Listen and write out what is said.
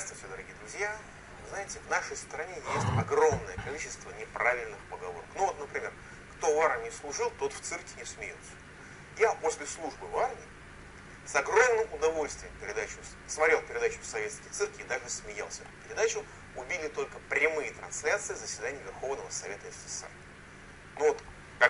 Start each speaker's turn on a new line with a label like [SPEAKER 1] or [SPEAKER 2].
[SPEAKER 1] Здравствуйте, дорогие друзья. Знаете, в нашей стране есть огромное количество неправильных поговорок. Ну вот, например, кто в армии служил, тот в цирке не смеется. Я после службы в армии с огромным удовольствием передачу, смотрел передачу в советские цирки и даже смеялся. Передачу убили только прямые трансляции заседаний Верховного Совета СССР.